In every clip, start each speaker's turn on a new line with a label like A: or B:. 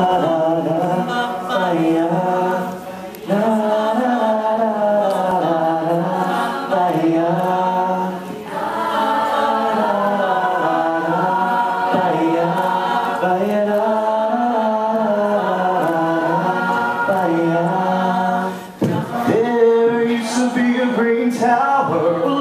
A: There used to be a green tower.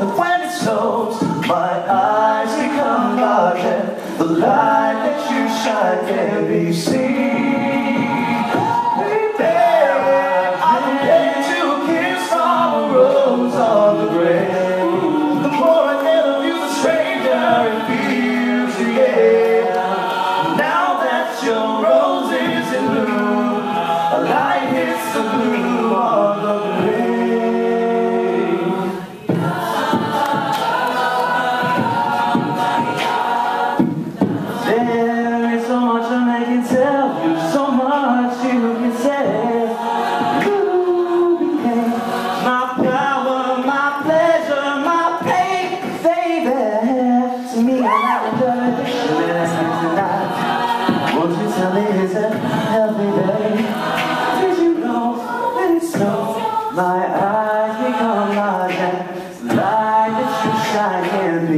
A: And when it's closed, my eyes become dark And the light that you shine can be seen. Baby, I'm ready to kiss from a rose on the grave.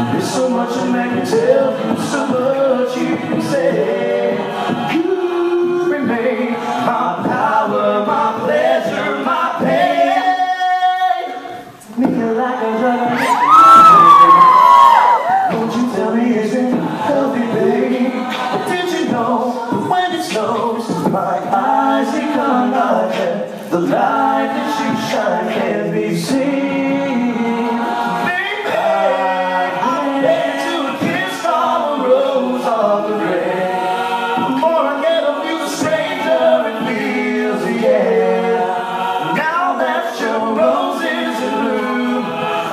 A: There's so much a man can tell you, so much you can say. You remain my power, my pleasure, my pain. Make like a drug, don't you tell me isn't healthy, baby? But did you know when it snows, my eyes become larger? The light that you shine can't be seen.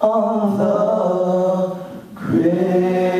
A: on the grave.